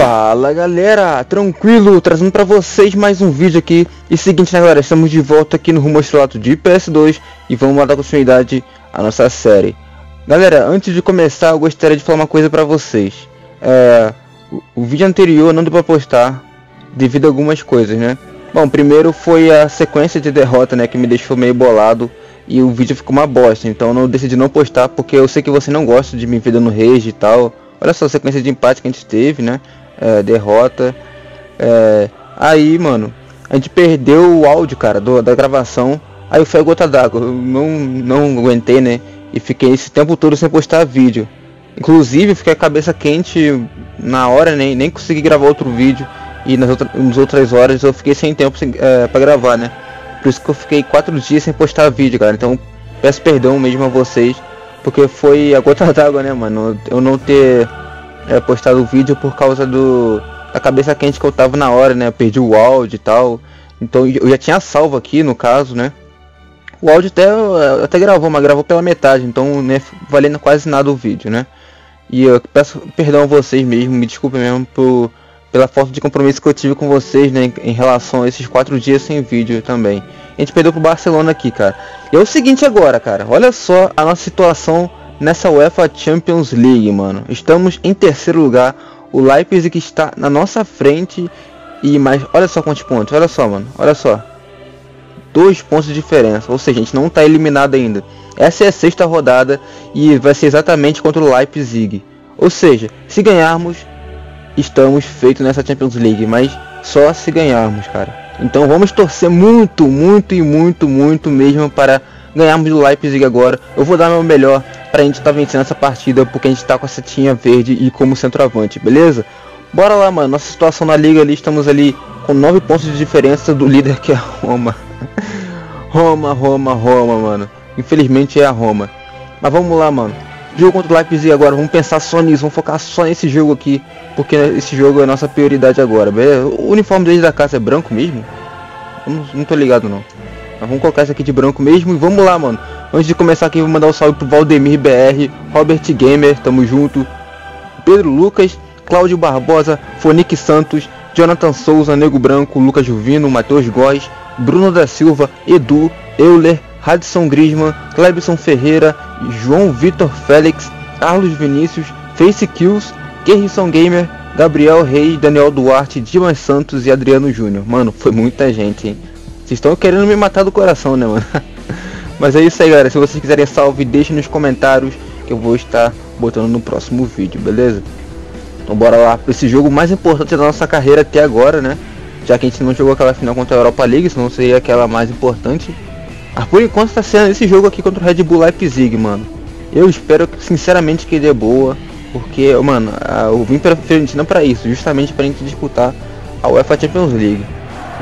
Fala galera, tranquilo, trazendo pra vocês mais um vídeo aqui. E seguinte né galera, estamos de volta aqui no rumo estrelato de PS2 E vamos dar continuidade à nossa série. Galera, antes de começar eu gostaria de falar uma coisa pra vocês. É, o, o vídeo anterior não deu pra postar devido a algumas coisas né? Bom, primeiro foi a sequência de derrota né, que me deixou meio bolado E o vídeo ficou uma bosta, então eu decidi não postar porque eu sei que você não gosta de me ver dando rage e tal. Olha só a sequência de empate que a gente teve, né? É, derrota. É, aí, mano, a gente perdeu o áudio, cara, do, da gravação. Aí foi a gota d'água. Não, não aguentei, né? E fiquei esse tempo todo sem postar vídeo. Inclusive, fiquei a cabeça quente na hora, nem, nem consegui gravar outro vídeo. E nas, outra, nas outras horas eu fiquei sem tempo sem, é, pra gravar, né? Por isso que eu fiquei quatro dias sem postar vídeo, cara. Então peço perdão mesmo a vocês porque foi a gota d'água, né, mano? Eu não ter é, postado o vídeo por causa do da cabeça quente que eu tava na hora, né? Eu perdi o áudio e tal. Então eu já tinha salvo aqui no caso, né? O áudio até, até gravou, mas gravou pela metade, então né, valendo quase nada o vídeo, né? E eu peço perdão a vocês mesmo, me desculpe mesmo por, pela falta de compromisso que eu tive com vocês, né? Em relação a esses quatro dias sem vídeo também. A gente perdeu pro Barcelona aqui, cara. E é o seguinte agora, cara. Olha só a nossa situação nessa UEFA Champions League, mano. Estamos em terceiro lugar. O Leipzig está na nossa frente. E mais, olha só quantos pontos. Olha só, mano. Olha só. Dois pontos de diferença. Ou seja, a gente não está eliminado ainda. Essa é a sexta rodada e vai ser exatamente contra o Leipzig. Ou seja, se ganharmos, estamos feitos nessa Champions League. Mas só se ganharmos, cara. Então vamos torcer muito, muito e muito, muito mesmo para ganharmos do Leipzig agora. Eu vou dar meu melhor para a gente tá vencendo essa partida, porque a gente está com a setinha verde e como centroavante, beleza? Bora lá, mano. Nossa situação na liga ali, estamos ali com 9 pontos de diferença do líder que é a Roma. Roma, Roma, Roma, mano. Infelizmente é a Roma. Mas vamos lá, mano. Jogo contra o Leipzig agora, vamos pensar só nisso, vamos focar só nesse jogo aqui, porque esse jogo é a nossa prioridade agora, beleza? O uniforme deles da casa é branco mesmo? Não, não tô ligado não. Mas vamos colocar isso aqui de branco mesmo e vamos lá, mano. Antes de começar aqui, vou mandar um salve pro Valdemir BR, Robert Gamer, tamo junto. Pedro Lucas, Cláudio Barbosa, Fonique Santos, Jonathan Souza, Nego Branco, Lucas Juvino, Matheus Góes, Bruno da Silva, Edu, Euler, Radisson Grisman, Clebson Ferreira, João Vitor Félix, Carlos Vinícius, Face Kills, Kerrison Gamer, Gabriel Reis, Daniel Duarte, Dimas Santos e Adriano Júnior. Mano, foi muita gente, hein? Vocês estão querendo me matar do coração, né, mano? Mas é isso aí, galera. Se vocês quiserem salve, deixem nos comentários que eu vou estar botando no próximo vídeo, beleza? Então bora lá para esse jogo mais importante da nossa carreira até agora, né? Já que a gente não jogou aquela final contra a Europa League, senão seria aquela mais importante. Mas por enquanto tá sendo esse jogo aqui contra o Red Bull Leipzig, mano. Eu espero sinceramente que dê boa. Porque, mano, eu vim Fiorentina pra isso, justamente pra gente disputar a UEFA Champions League.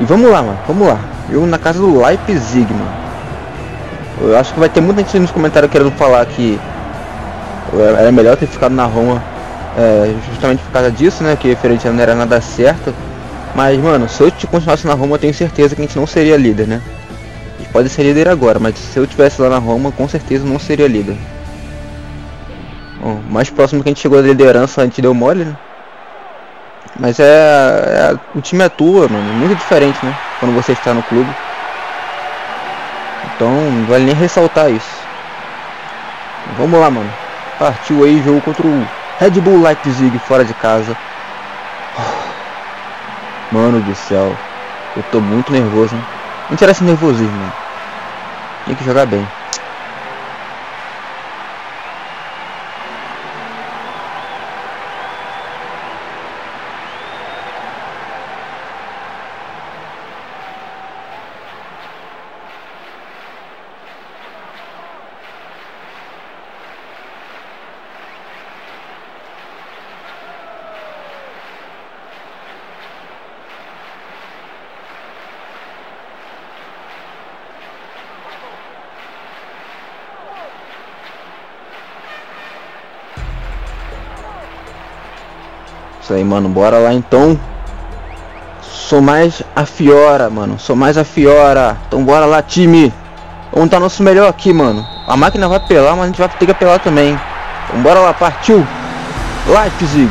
E vamos lá, mano, vamos lá. Eu na casa do Leipzig, mano. Eu acho que vai ter muita gente nos comentários querendo falar que era melhor ter ficado na Roma é, justamente por causa disso, né? Que Fiorentina não era nada certo. Mas, mano, se eu continuasse na Roma, eu tenho certeza que a gente não seria líder, né? pode ser líder agora, mas se eu tivesse lá na Roma, com certeza não seria líder. Bom, mais próximo que a gente chegou da liderança, a gente deu mole, né? Mas é, é, o time atua, mano, muito diferente, né? Quando você está no clube. Então, não vale nem ressaltar isso. Vamos lá, mano. Partiu aí jogo contra o Red Bull Leipzig fora de casa. Mano do céu. Eu tô muito nervoso, hein? Não interessa nervosismo, mano. Tem que jogar bem. Isso aí, mano. Bora lá então. Sou mais a Fiora, mano. Sou mais a Fiora. Então bora lá, time. Vamos dar nosso melhor aqui, mano. A máquina vai pelar, mas a gente vai ter que apelar também. Então bora lá, partiu. Leipzig.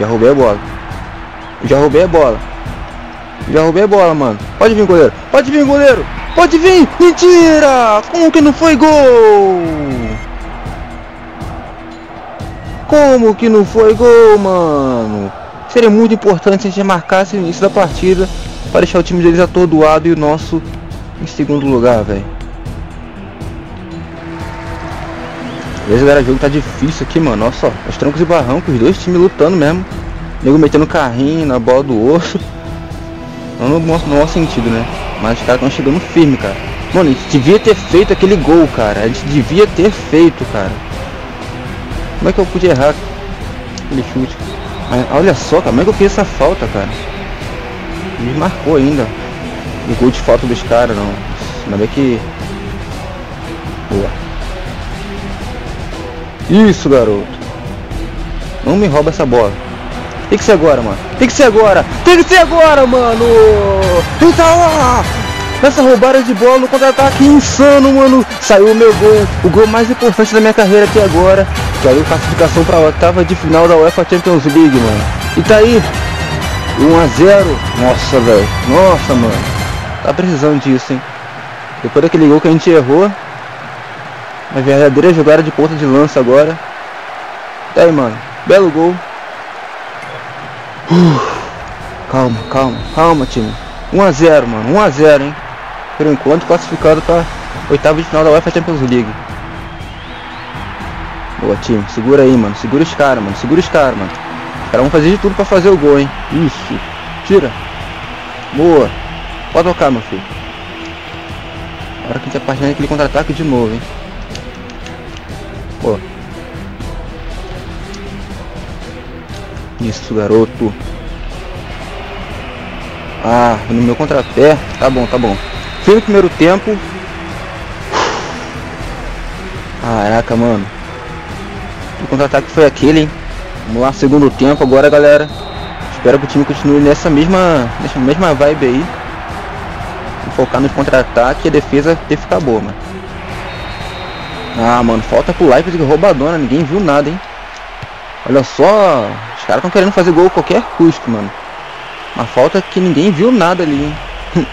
Já roubei a bola. Já roubei a bola. Já roubei a bola, mano. Pode vir, goleiro. Pode vir, goleiro. Pode vir. Mentira! Como que não foi gol? Como que não foi gol, mano? Seria muito importante se a gente marcasse no início da partida para deixar o time deles atordoado e o nosso em segundo lugar, velho. Beleza, galera, o jogo tá difícil aqui, mano. Olha só, os trancos e barrancos, os dois times lutando mesmo. Nego metendo carrinho na bola do osso. Não no no maior sentido, né? Mas os caras estão chegando firme, cara. Mano, a gente devia ter feito aquele gol, cara. A gente devia ter feito, cara. Como é que eu pude errar aquele chute? Olha só, cara, como é que eu fiz essa falta, cara? Me marcou ainda. O gol de falta dos caras, não. Ainda bem que... Boa. Isso, garoto. Não me rouba essa bola. Tem que ser agora, mano. Tem que ser agora. Tem que ser agora, mano. Eita lá. Essa roubada de bola no contra-ataque insano, mano. Saiu o meu gol. O gol mais importante da minha carreira até agora. Caiu classificação para a oitava de final da UEFA Champions League, mano. E tá aí. 1 a 0 Nossa, velho. Nossa, mano. Tá precisando disso, hein. Depois daquele gol que a gente errou. Uma verdadeira jogada de ponta de lança agora. Tá aí, mano. Belo gol. Uh, calma, calma, calma, time. 1 a 0 mano. 1 a 0 hein. Por enquanto classificado para oitava de final da UEFA Champions League. Boa, time. Segura aí, mano. Segura os caras, mano. Segura os caras, mano. Os caras vão fazer de tudo pra fazer o gol, hein. Isso. Tira. Boa. Pode tocar, meu filho. Agora que a gente tá partindo aquele contra-ataque de novo, hein. Boa. Isso, garoto. Ah, no meu contrapé. Tá bom, tá bom. Fim do primeiro tempo. Caraca, mano. O contra-ataque foi aquele, hein? Vamos lá, segundo tempo agora, galera. Espero que o time continue nessa mesma, nessa mesma vibe aí. Vou focar no contra-ataque e a defesa ter que ficar boa, mano. Ah, mano, falta pro Leipzig roubadona. Ninguém viu nada, hein? Olha só, os caras estão querendo fazer gol a qualquer custo, mano. Uma falta que ninguém viu nada ali, hein?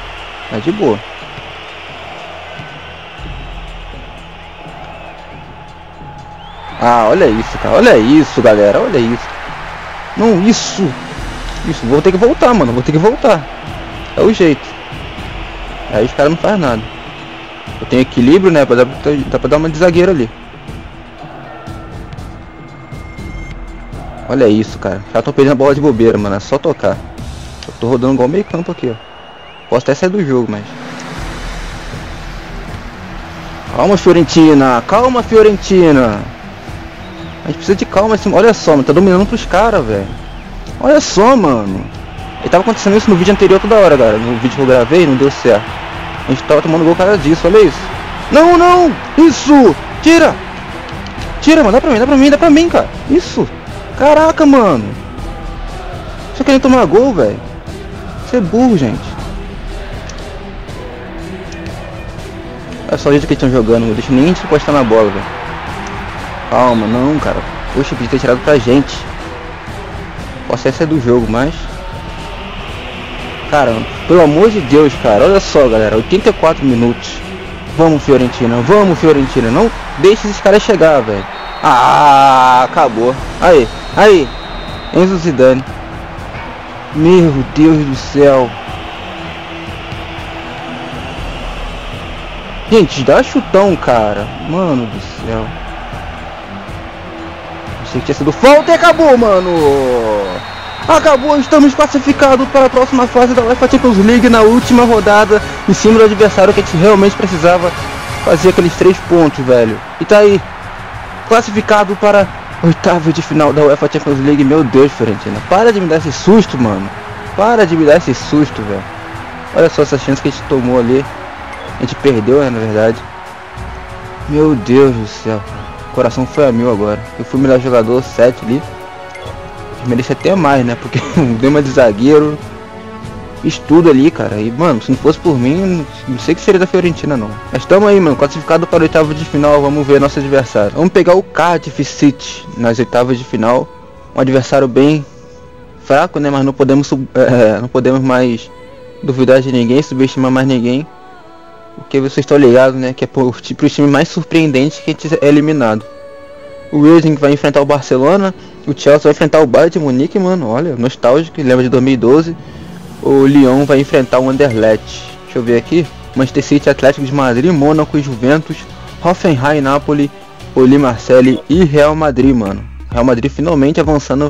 Mas de boa. Ah, olha isso, cara. Olha isso, galera. Olha isso. Não, isso. Isso. Vou ter que voltar, mano. Vou ter que voltar. É o jeito. Aí os caras não fazem nada. Eu tenho equilíbrio, né? Pra dar, dá pra dar uma de zagueiro ali. Olha isso, cara. Já tô perdendo a bola de bobeira, mano. É só tocar. Eu tô rodando igual meio campo aqui, ó. Posso até sair do jogo, mas... Calma, Fiorentina. Calma, Fiorentina. A gente precisa de calma assim. Olha só, mano. Tá dominando pros caras, velho. Olha só, mano. E tava acontecendo isso no vídeo anterior toda hora, galera. No vídeo que eu gravei, não deu certo. A gente tava tomando gol cara disso, olha isso. Não, não! Isso! Tira! Tira, mano. Dá pra mim, dá pra mim, dá pra mim, cara. Isso! Caraca, mano. Você querendo tomar gol, velho? Você é burro, gente. É só o jeito que eles estão jogando, não deixa se encostar na bola, velho. Calma, não, cara. Poxa, podia ter tirado pra gente. Posso ser do jogo, mas... Cara, pelo amor de Deus, cara. Olha só, galera. 84 minutos. Vamos, Fiorentina. Vamos, Fiorentina. Não deixe esses caras chegar, velho. Ah, acabou. Aí, aí. Enzo Zidane. Meu Deus do céu. Gente, dá chutão, cara. Mano do céu. Achei que tinha sido falta e acabou, mano. Acabou, estamos classificados para a próxima fase da UEFA Champions League na última rodada, em cima do adversário que a gente realmente precisava fazer aqueles três pontos, velho. E tá aí, classificado para oitava de final da UEFA Champions League. Meu Deus, Fiorentina, para de me dar esse susto, mano. Para de me dar esse susto, velho. Olha só essa chance que a gente tomou ali. A gente perdeu, né, na verdade. Meu Deus do céu. O coração foi a mil agora. Eu fui melhor jogador, 7 ali. Merece até mais, né? Porque deu uma de zagueiro. Fiz tudo ali, cara. E, mano, se não fosse por mim, não sei que seria da Fiorentina, não. Mas estamos aí, mano. Classificado para oitavo de final. Vamos ver nosso adversário. Vamos pegar o Cardiff City nas oitavas de final. Um adversário bem fraco, né? Mas não podemos, é, não podemos mais duvidar de ninguém, subestimar mais ninguém. Porque vocês estão ligados, né? Que é pro, time mais surpreendente que é eliminado. O Racing vai enfrentar o Barcelona. O Chelsea vai enfrentar o Bayern de Munique, mano. Olha, nostálgico, lembra de 2012. O Lyon vai enfrentar o Anderlecht. Deixa eu ver aqui. Manchester City, Atlético de Madrid, Mônaco e Juventus. Hoffenheim, Napoli, Oli Marcelli e Real Madrid, mano. Real Madrid finalmente avançando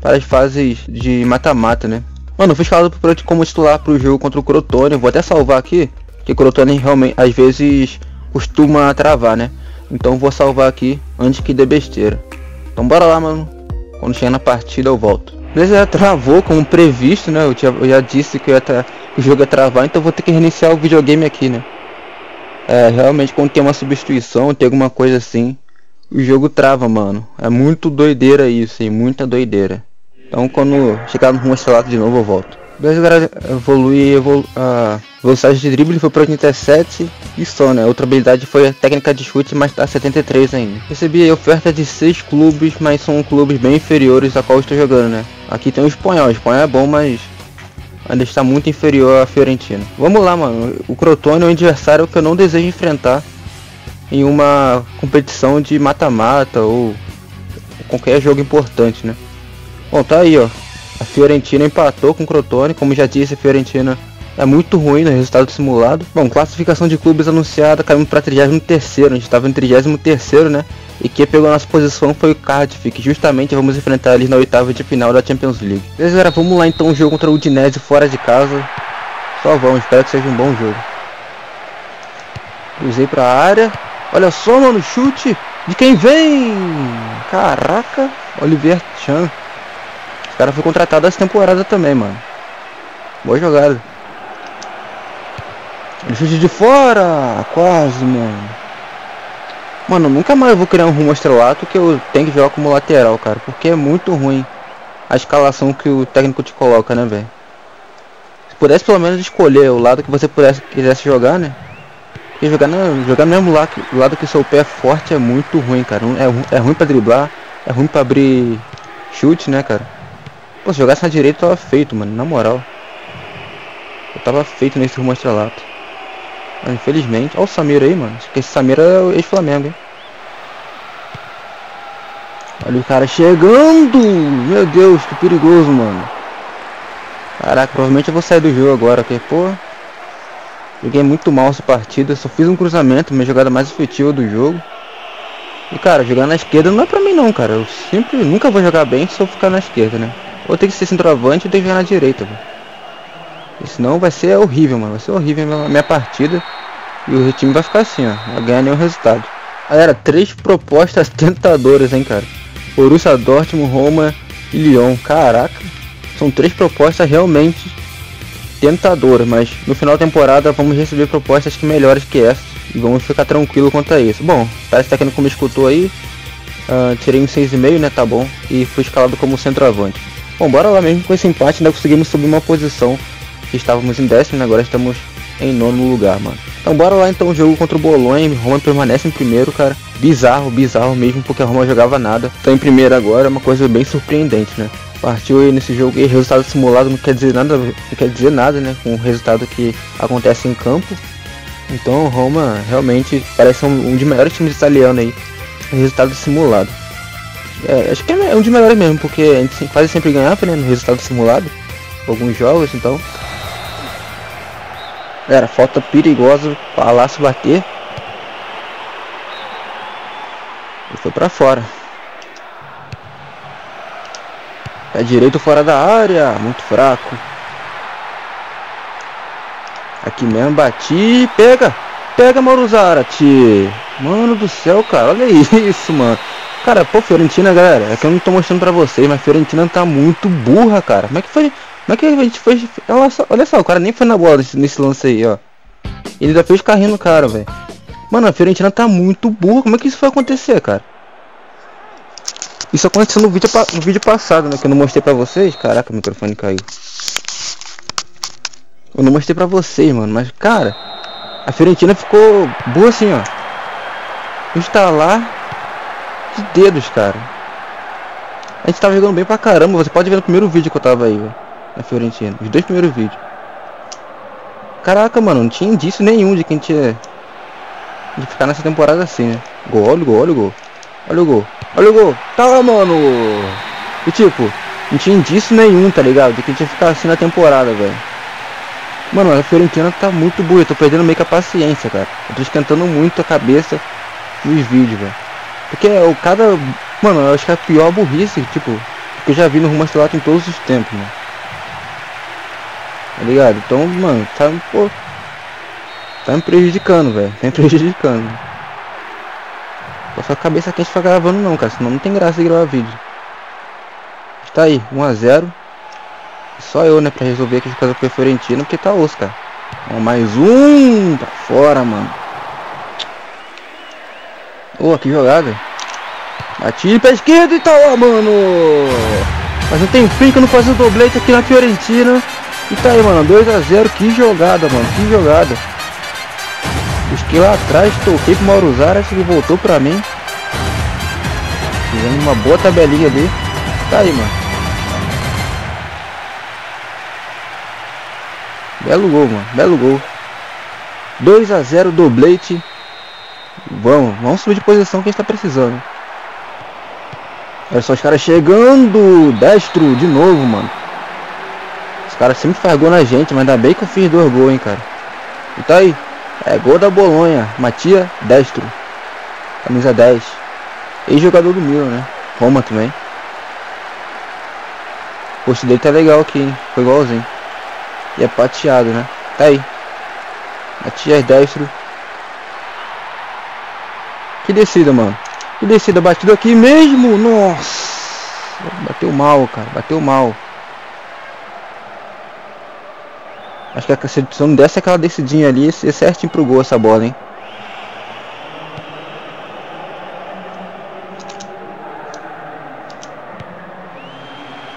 para as fases de mata-mata, né? Mano, fui escalado como titular para o jogo contra o Crotone. Vou até salvar aqui, que Crotone realmente às vezes costuma travar, né? Então vou salvar aqui antes que dê besteira. Então bora lá, mano. Quando chegar na partida eu volto. Beleza, travou como previsto, né? Eu, tinha, eu já disse que, tra... o jogo ia travar, então vou ter que reiniciar o videogame aqui, né? É, realmente quando tem uma substituição, tem alguma coisa assim, o jogo trava, mano. É muito doideira isso, hein? Muita doideira. Então quando chegar no rumo de novo eu volto. Beleza, galera, evolui evolu a velocidade de drible foi para 87 e só, né? Outra habilidade foi a técnica de chute, mas tá 73 ainda. Recebi oferta de 6 clubes, mas são clubes bem inferiores a qual estou jogando, né? Aqui tem o espanhol, o espanhol é bom, mas ainda está muito inferior à Fiorentina. Vamos lá, mano. O Crotone é um adversário que eu não desejo enfrentar em uma competição de mata-mata ou qualquer jogo importante, né? Bom, tá aí, ó. A Fiorentina empatou com o Crotone, como já disse, a Fiorentina é muito ruim no resultado simulado. Bom, classificação de clubes anunciada, caímos para 33 a gente estava em 33 né? E quem pegou nossa posição foi o Cardiff, que justamente vamos enfrentar eles na oitava de final da Champions League. Beleza, galera, vamos lá então o jogo contra o Udinese fora de casa. Só vamos, espero que seja um bom jogo. Cruzei pra área. Olha só, mano, chute de quem vem! Caraca, Oliver Chan cara foi contratado essa temporada também, mano. Boa jogada. Ele chute de fora! Quase, mano. Mano, nunca mais vou criar um rumo estrelato que eu tenho que jogar como lateral, cara. Porque é muito ruim a escalação que o técnico te coloca, né, velho? Se pudesse pelo menos escolher o lado que você pudesse, quisesse jogar, né? Jogar, no, jogar mesmo lá, o lado que seu pé é forte é muito ruim, cara. É, é ruim pra driblar, é ruim pra abrir chute, né, cara? Pô, se jogasse na direita tava feito, mano, na moral. Eu tava feito nesse rumo estrelato. Mas infelizmente. Olha o Samir aí, mano. Que esse Samir é o ex-Flamengo, hein? Olha o cara chegando! Meu Deus, que perigoso, mano. Caraca, provavelmente eu vou sair do jogo agora, porque, pô... Joguei muito mal essa partida, só fiz um cruzamento, minha jogada mais efetiva do jogo. E cara, jogar na esquerda não é pra mim não, cara. Eu sempre, nunca vou jogar bem se eu ficar na esquerda, né? Ou tem que ser centroavante ou tem que jogar na direita, velho. Senão vai ser horrível, mano. Vai ser horrível a minha, partida. E o time vai ficar assim, ó. Não ganhar nenhum resultado. Galera, três propostas tentadoras, hein, cara. Borussia Dortmund, Roma e Lyon. Caraca. São três propostas realmente tentadoras. Mas no final da temporada vamos receber propostas que melhores que essa. E vamos ficar tranquilo quanto a isso. Bom, parece que tá como escutou aí. Uh, tirei um 6,5, né? Tá bom. E fui escalado como centroavante. Bom, bora lá mesmo com esse empate, ainda conseguimos subir uma posição. Estávamos em décimo, agora estamos em nono lugar, mano. Então bora lá então o jogo contra o Bolonha. Roma permanece em primeiro, cara. Bizarro, bizarro mesmo, porque a Roma jogava nada. Tá em primeiro agora, é uma coisa bem surpreendente, né? Partiu aí nesse jogo e resultado simulado não quer dizer nada, não quer dizer nada, né? Com o resultado que acontece em campo. Então Roma realmente parece um, um dos melhores times italianos aí. Resultado simulado. É, acho que é um dos melhores mesmo, porque a gente quase sempre ganhava, né, no resultado simulado. Alguns jogos, então. Era falta perigosa, Palácio bater. E foi pra fora. É direito fora da área, muito fraco. Aqui mesmo, bati, pega, pega Mauro Zarate. Mano do céu, cara, olha isso, mano. Cara, pô, Fiorentina, galera, é que eu não tô mostrando pra vocês, mas Fiorentina tá muito burra, cara. Como é que foi? Como é que a gente foi? Olha só, olha só o cara nem foi na bola nesse, lance aí, ó. Ele ainda fez carrinho no cara, velho. Mano, a Fiorentina tá muito burra. Como é que isso foi acontecer, cara? Isso aconteceu no vídeo, no vídeo passado, né? Que eu não mostrei pra vocês. Caraca, o microfone caiu. Eu não mostrei pra vocês, mano. Mas, cara, a Fiorentina ficou boa assim, ó. Tá lá, de dedos, cara. A gente tava jogando bem pra caramba. Você pode ver no primeiro vídeo que eu tava aí, velho. Na Fiorentina. Os dois primeiros vídeos. Caraca, mano. Não tinha indício nenhum de que a gente ia... De ficar nessa temporada assim, né? Gol, olha o gol, olha o gol. Olha o gol. Olha o gol. Tá lá, mano. E tipo, não tinha indício nenhum, tá ligado? De que a gente ia ficar assim na temporada, velho. Mano, a Fiorentina tá muito boa. Eu tô perdendo meio que a paciência, cara. Eu tô esquentando muito a cabeça nos vídeos, velho. Porque o cada. Mano, eu acho que é a pior burrice, tipo, que eu já vi no Rumo Estrelato em todos os tempos, mano. Tá ligado? Então, mano, tá, pô. Tá me prejudicando, velho. Tá me prejudicando. Só a cabeça quente pra gravando não, cara. Senão não tem graça de gravar vídeo. Está aí, 1x0. Só eu, né, pra resolver aqui as coisas com a Fiorentina, porque tá osso, cara. Ó, mais um pra fora, mano. Ô, oh, que jogada. Bati pra esquerda e tá lá, mano. Mas não tem fim que eu não faço o doblete aqui na Fiorentina. E tá aí, mano. 2x0. Que jogada, mano. Que jogada. Busquei lá atrás, toquei pro Mauro Zara, ele voltou pra mim. Fizendo uma boa tabelinha ali. Tá aí, mano. Belo gol, mano. Belo gol. 2 a 0 doblete. Vamos, vamos subir de posição que a gente tá precisando. Olha só os caras chegando. Destro de novo, mano. Os caras sempre fazem gol na gente, mas ainda bem que eu fiz dois gols, hein, cara. E tá aí. É gol da Bolonha. Matia Destro. Camisa 10. Ex-jogador do Milan, né? Roma também. O posto dele tá legal aqui, hein? Foi igualzinho. E é pateado, né? Tá aí. Matias Destro. Que descida, mano. Que descida. Batido aqui mesmo. Nossa. Bateu mal, cara. Bateu mal. Acho que se não desse aquela descidinha ali, ia certinho pro gol essa bola, hein?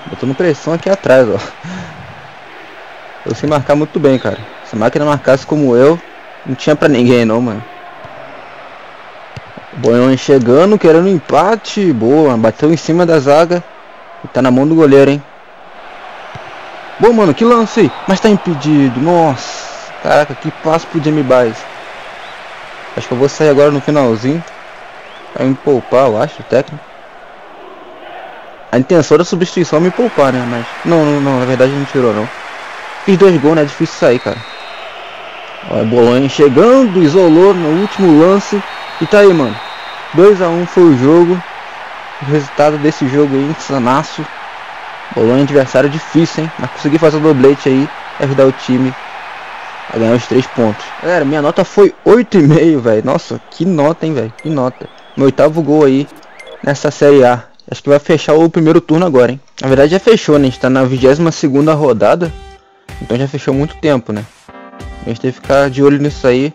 Botando pressão aqui atrás, ó. Eu sei marcar muito bem, cara. Se a máquina marcasse como eu, não tinha pra ninguém não, mano. Boião chegando, querendo empate. Boa, bateu em cima da zaga. E tá na mão do goleiro, hein. Bom, mano, que lance. Mas tá impedido. Nossa. Caraca, que passo pro Jamie Baez. Acho que eu vou sair agora no finalzinho. Pra me poupar, eu acho, o técnico. A intenção da substituição é me poupar, né? Mas. Não, não, não, na verdade não tirou não. Fiz dois gols, né? É difícil sair, cara. Olha, Bolonha chegando, isolou no último lance. E tá aí, mano. 2 a 1 um foi o jogo. O resultado desse jogo aí, insanaço. Bolonha adversário difícil, hein? Mas consegui fazer o doblete aí e ajudar o time a ganhar os três pontos. Galera, minha nota foi 8,5, velho. Nossa, que nota, hein, velho. Que nota. Meu oitavo gol aí nessa Série A. Acho que vai fechar o primeiro turno agora, hein. Na verdade já fechou, né? A gente tá na 22 segunda rodada. Então já fechou muito tempo, né? A gente tem que ficar de olho nisso aí.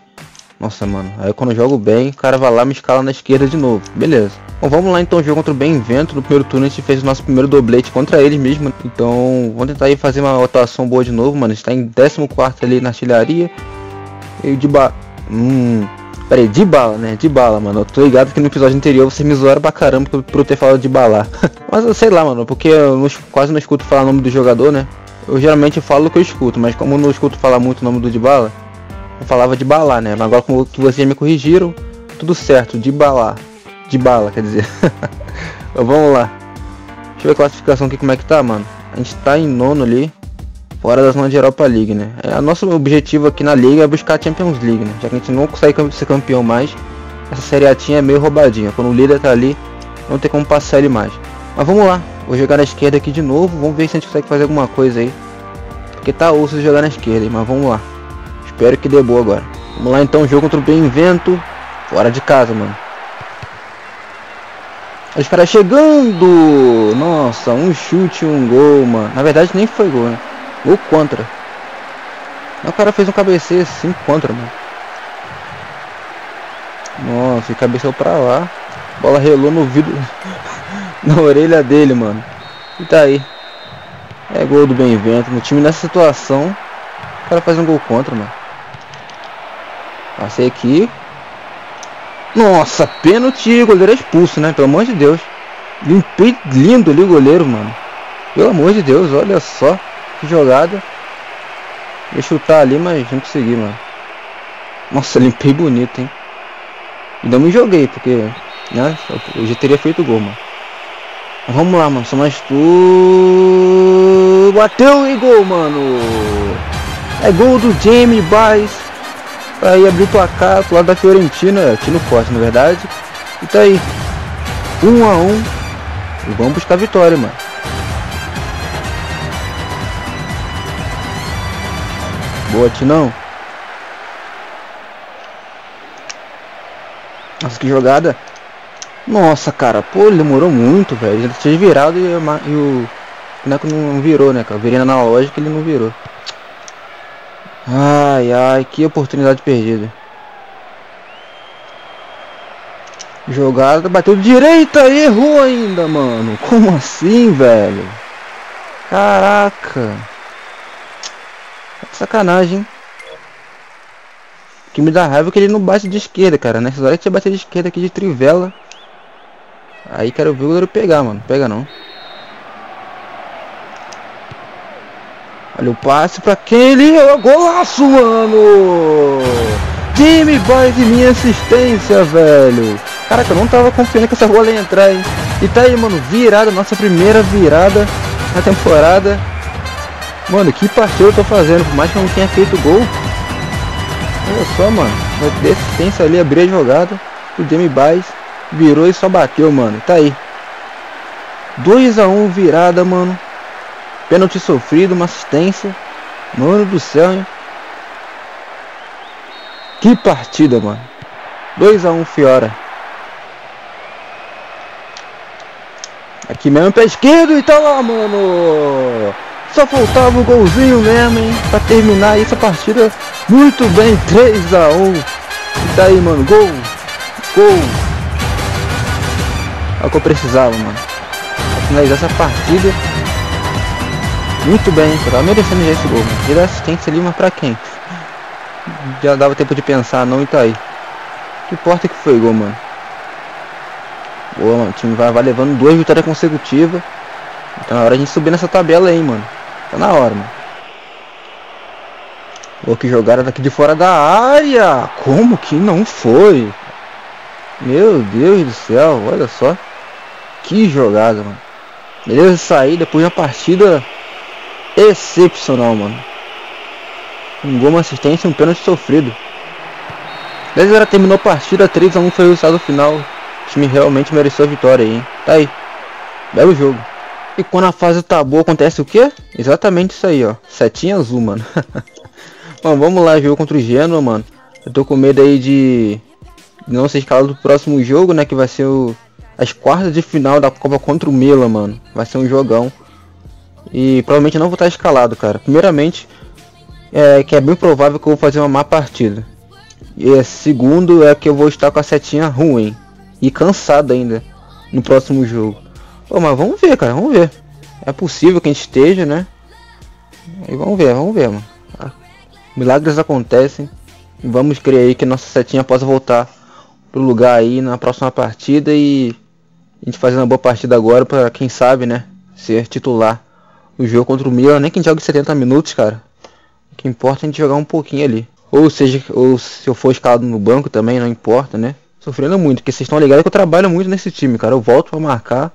Nossa, mano. Aí quando eu jogo bem, o cara vai lá me escala na esquerda de novo. Beleza. Bom, vamos lá então jogo contra o Benvento. No primeiro turno a gente fez o nosso primeiro doblete contra eles mesmo. Então, vamos tentar aí fazer uma atuação boa de novo, mano. A gente tá em 14 ali na artilharia. E de ba... Hum... Pera aí, de bala, né? De bala, mano. Eu tô ligado que no episódio anterior você me zoaram pra caramba por, eu ter falado de bala. Mas eu sei lá, mano. Porque eu não, quase não escuto falar o nome do jogador, né? Eu geralmente falo o que eu escuto, mas como não escuto falar muito o nome do Dibala, eu falava de bala, né? Mas agora como que vocês me corrigiram, tudo certo, de bala. De bala, quer dizer. vamos lá. Deixa eu ver a classificação aqui como é que tá, mano. A gente tá em nono ali, fora da zona de Europa League, né? É, nosso objetivo aqui na liga é buscar a Champions League, né? Já que a gente não consegue ser campeão mais, essa série A é meio roubadinha. Quando o líder tá ali, não tem como passar ele mais. Mas vamos lá, vou jogar na esquerda aqui de novo, vamos ver se a gente consegue fazer alguma coisa aí. Porque tá osso jogar na esquerda, mas vamos lá. Espero que dê boa agora. Vamos lá então, jogo contra o Benvento, fora de casa, mano. Os caras chegando! Nossa, um chute, um gol, mano. Na verdade nem foi gol, né? Gol contra. O cara fez um cabeceio assim contra, mano. Nossa, e cabeceou pra lá. Bola relou no vidro. na orelha dele, mano. E tá aí. É gol do Benvento. No time nessa situação, o cara faz um gol contra, mano. Passei aqui. Nossa, pênalti, goleiro é expulso, né? Pelo amor de Deus. Limpei lindo ali o goleiro, mano. Pelo amor de Deus, olha só que jogada. Ia chutar ali, mas não consegui, mano. Nossa, limpei bonito, hein. E não me joguei, porque, né, eu já teria feito gol, mano. Vamos lá, mano, só mais tu... Bateu e gol, mano. É gol do Jamie Baez. Pra ir abrir o placar pro lado da Fiorentina, Tino Forte, na verdade. E tá aí. Um a um. E vamos buscar a vitória, mano. Boa, Tinão. Nossa, que jogada. Nossa, cara. Pô, ele demorou muito, velho. Ele tinha virado e, e o boneco não virou, né, cara? Virei na lógica ele não virou. Ai, ai, que oportunidade perdida. Jogada, bateu direita e errou ainda, mano. Como assim, velho? Caraca. Sacanagem, hein? O que me dá raiva é que ele não bate de esquerda, cara. Nessa hora tinha bater de esquerda aqui de trivela. Aí quero ver o goleiro pegar, mano. Pega não. Olha o passe pra quem ele... É golaço, mano! Time boy de minha assistência, velho. Caraca, eu não tava confiando que essa bola ia entrar, hein? E tá aí, mano, virada, nossa primeira virada na temporada. Mano, que partida eu tô fazendo, por mais que eu não tenha feito gol. Olha só, mano. Uma deficiência ali, abrir a jogada. O Jamie Baez virou e só bateu, mano. Tá aí. 2x1 um, virada, mano. Pênalti sofrido, uma assistência. Mano do céu, hein? Que partida, mano. 2x1 um, Fiora. Aqui mesmo, pé esquerdo e tá lá, mano. Só faltava o golzinho mesmo, hein? Pra terminar essa partida muito bem. 3x1. E tá aí, mano. Gol. Gol. É o que eu precisava, mano. Pra finalizar essa partida. Muito bem. Tava merecendo já esse gol. Tira assistência ali, mas pra quem? Já dava tempo de pensar, não, e tá aí. Que importa que foi gol, mano. Boa, mano. O time vai, vai levando duas vitórias consecutivas. Então é hora de a gente subir nessa tabela aí, mano. Tá na hora, mano. Pô, que jogaram daqui de fora da área. Como que não foi? Meu Deus do céu, olha só. Que jogada, mano. Beleza, sair depois de uma partida excepcional, mano. Um gol, uma assistência um pênalti sofrido. Beleza, ela terminou a partida 3x1 foi o resultado final. O time realmente mereceu a vitória aí, hein? Tá aí. Belo jogo. E quando a fase tá boa, acontece o quê? Exatamente isso aí, ó. Setinha azul, mano. Bom, vamos lá, jogo contra o Genoa, mano. Eu tô com medo aí de não ser escalado do próximo jogo, né? Que vai ser o... as quartas de final da Copa contra o Milan, mano. Vai ser um jogão. E provavelmente não vou estar escalado, cara. Primeiramente, é que é bem provável que eu vou fazer uma má partida. E é, segundo é que eu vou estar com a setinha ruim. E cansado ainda no próximo jogo. Pô, mas vamos ver, cara, vamos ver. É possível que a gente esteja, né? E vamos ver, vamos ver, mano. Milagres acontecem. Vamos crer aí que nossa setinha possa voltar pro lugar aí na próxima partida e a gente fazer uma boa partida agora para quem sabe, né, ser titular no jogo contra o Milan, nem que a gente jogue 70 minutos, cara. O que importa é a gente jogar um pouquinho ali. Ou seja, ou se eu for escalado no banco também, não importa, né? Sofrendo muito, porque vocês estão ligados que eu trabalho muito nesse time, cara. Eu volto para marcar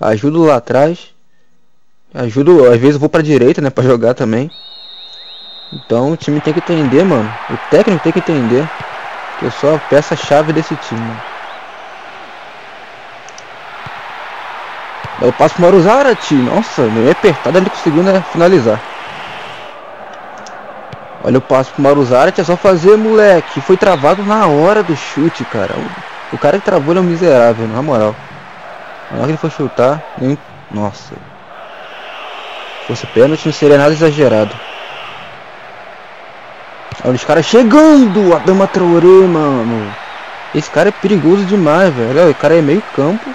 ajudo lá atrás, ajudo, às vezes eu vou pra direita, né, pra jogar também. Então o time tem que entender, mano. O técnico tem que entender que eu sou a peça-chave desse time, mano. Eu passo pro Maruzarati. Nossa, meio apertado ele conseguiu né, finalizar. Olha o passo pro Maruzarati, é só fazer, moleque. Foi travado na hora do chute, cara. O, o cara que travou ele é um miserável, na moral. Na hora que ele for chutar, nem... Nossa. Se fosse pênalti não seria nada exagerado. Olha os caras chegando! A Dama Traoré, mano. Esse cara é perigoso demais, velho. O cara é meio campo.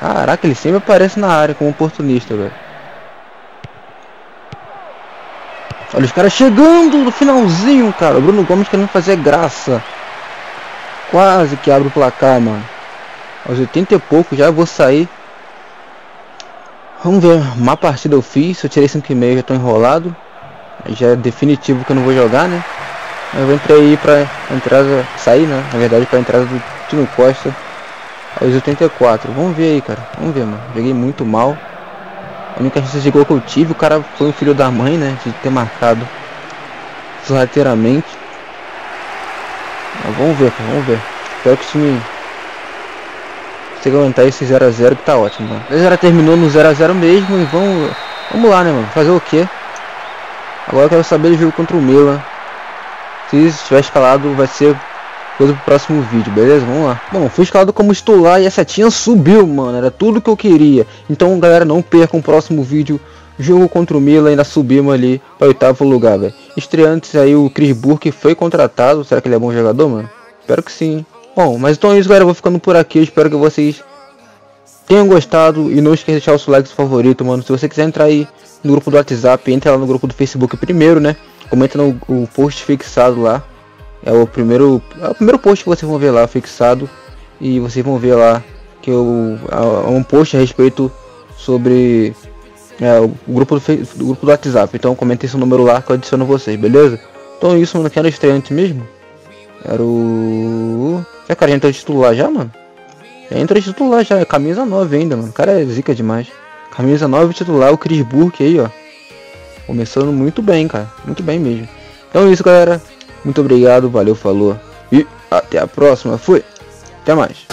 Caraca, ele sempre aparece na área como oportunista, velho. Olha os caras chegando no finalzinho, cara. O Bruno Gomes querendo fazer graça. Quase que abre o placar, mano. Aos 80 e pouco já vou sair. Vamos ver, uma partida eu fiz, eu tirei 5,5, já tô enrolado. Já é definitivo que eu não vou jogar, né? Eu entrei aí pra entrada, sair, né? Na verdade pra entrada do Tino Costa aos 84. Vamos ver aí, cara. Vamos ver, mano. Joguei muito mal. A única chance de gol que eu tive, o cara foi um filho da mãe, né? De ter marcado sorrateiramente. Mas vamos ver, cara. Vamos ver. Espero que o time consiga aguentar esse 0x0 que tá ótimo, mano. Já terminou no 0x0 mesmo e vamos, vamos lá, né, mano? Fazer o quê? Agora eu quero saber do jogo contra o Milan. Se estiver escalado, vai ser coisa pro próximo vídeo, beleza? Vamos lá. Bom, fui escalado como titular e a setinha subiu, mano. Era tudo que eu queria. Então, galera, não percam o próximo vídeo. Jogo contra o Milan, ainda subimos ali para oitavo lugar, velho. Estreantes aí, o Chris Burke foi contratado. Será que ele é bom jogador, mano? Espero que sim. Bom, mas então é isso, galera. Eu vou ficando por aqui. Eu espero que vocês tenham gostado. E não esqueça de deixar o seu like, seu favorito, mano. Se você quiser entrar aí no grupo do WhatsApp, entre lá no grupo do Facebook primeiro, né? Comenta no post fixado lá. É o primeiro, é o primeiro post que vocês vão ver lá fixado e vocês vão ver lá que eu é um post a respeito sobre é, o grupo do, do, grupo do WhatsApp. Então comenta esse número lá que eu adiciono vocês, beleza? Então isso, mano, que era estreante mesmo. Era o. Já cara, já entrou titular já, mano? Já entrou titular já, é camisa 9 ainda, mano. O cara é zica demais. Camisa 9 titular, o Chris Burke aí, ó. Começando muito bem, cara. Muito bem mesmo. Então é isso, galera. Muito obrigado, valeu, falou. E até a próxima. Fui. Até mais.